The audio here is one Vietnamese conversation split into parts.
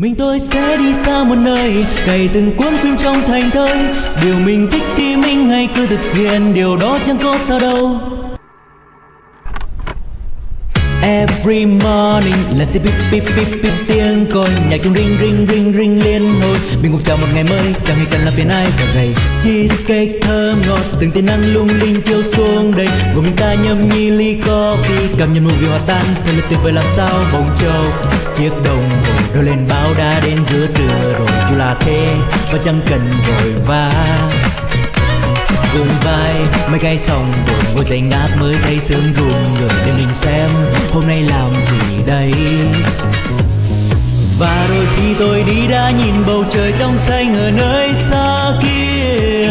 Mình tôi sẽ đi xa một nơi, Cày từng cuốn phim trong thành thơi. Điều mình thích thì mình hay cứ thực hiện, Điều đó chẳng có sao đâu. Every morning làm gì bíp bíp bíp bíp tiếng còi. Nhạc chuông ring ring ring ring liên hồi. Mình cùng chào một ngày mới chẳng hề cần làm phiền ai cả ngày cheesecake thơm ngọt, từng tia nắng lung linh chiếu xuống đây. Gồm mình ta nhâm nhi ly coffee, cảm nhận mùi vị hòa tan. Thật là tuyệt vời làm sao, bồng trâu chiếc đồng hồ rồi lên báo đã đến giữa trưa rồi. Dù là thế và chẳng cần vội vã vùng vai. Mấy cái xong buồn ngồi dậy ngáp mới thấy sướng run người để mình xem hôm nay làm gì đây. Và đôi khi tôi đi đã nhìn bầu trời trong xanh ở nơi xa kia.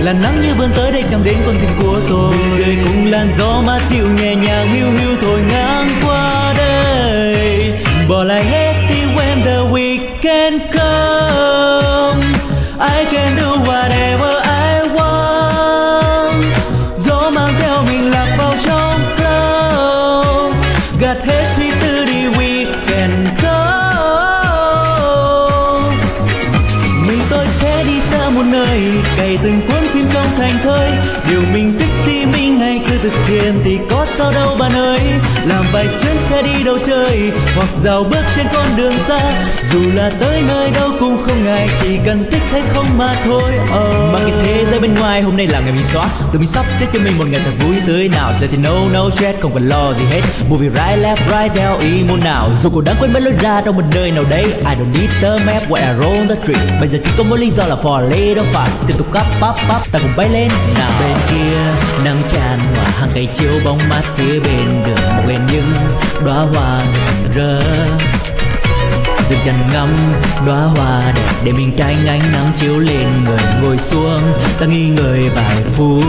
Là nắng như vươn tới đây chạm đến con tim của tôi. Người cùng làn gió mát dịu nhẹ nhàng, hiu hiu thổi ngang qua đây. Bỏ lại hết đi when the weekend comes. Ngày từng cuốn phim trong thành thơi. Điều mình thích thì mình hãy cứ thực hiện, Thì có sao đâu bạn ơi? Làm vài chuyến xe đi đâu chơi Hoặc dạo bước trên con đường xa. Dù là tới nơi đâu cũng không ngại Chỉ cần thích hay không mà thôi. Oh. Mà cái thế giới bên ngoài hôm nay là ngày mình xóa. Tụi mình sắp xếp cho mình một ngày thật vui tươi. Nào Giờ thì no no stress không cần lo gì hết. Movie right left right theo ý muốn nào? Dù cô đáng quên mất lối ra trong một nơi nào đấy I don't need the map where I roll the tree Bây giờ chỉ có một lý do là for little fun. Tiếp tục up up up ta cùng bay lên. Nào. Bên kia nắng tràn hòa hàng cây chiếu bóng mát phía bên đường bên những đóa hoa rỡ. Dừng chân ngắm đóa hoa đẹp để mình tránh ánh nắng chiếu lên người ngồi xuống ta nghi ngơi vài phút.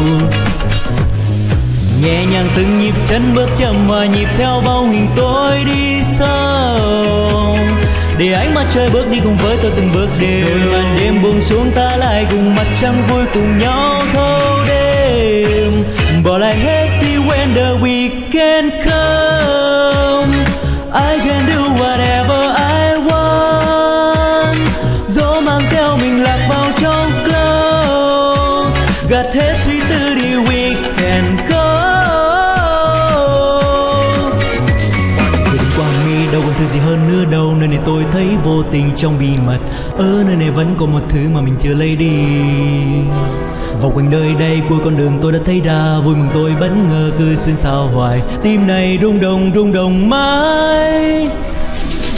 Nhẹ nhàng từng nhịp chân bước chậm hòa nhịp theo bóng hình tôi đi sâu. Để ánh mặt trời bước đi cùng với tôi từng bước đều màn đêm buông xuống ta lại cùng mặt trăng vui cùng nhau weekend come I can do whatever I want. Gió mang theo mình lạc vào trong cloud. Gạt hết suy tư đi, we can go. Đâu còn thứ gì hơn nữa đâu, Nơi này tôi thấy vô tình trong bí mật. Ở nơi này vẫn còn một thứ mà mình chưa lấy đi. Vòng quanh nơi đây, cuối con đường tôi đã thấy ra. Vui mừng tôi bất ngờ cứ xuyên sao hoài. Tim này rung động rung động mãi.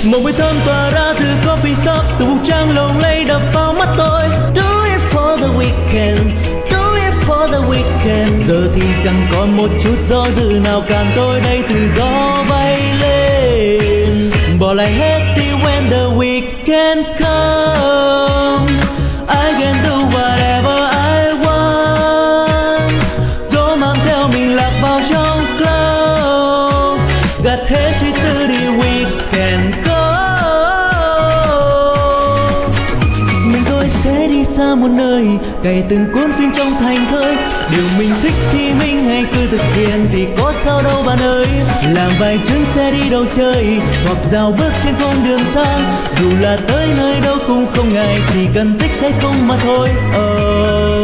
Một mùi thơm tỏa ra từ coffee shop. Từ vùng trang lồng lây đập vào mắt tôi. Do it for the weekend, Do it for the weekend. Giờ thì chẳng còn một chút do dự nào. Cản tôi đây tự do bay. Muôn một nơi, Cày từng cuốn phim trong thành thơi. Điều mình thích thì mình hay cứ thực hiện, Thì có sao đâu bạn ơi. Làm vài chuyến xe đi đâu chơi, Hoặc dạo bước trên con đường xa. Dù là tới nơi đâu cũng không ngại, Chỉ cần thích hay không mà thôi. Oh.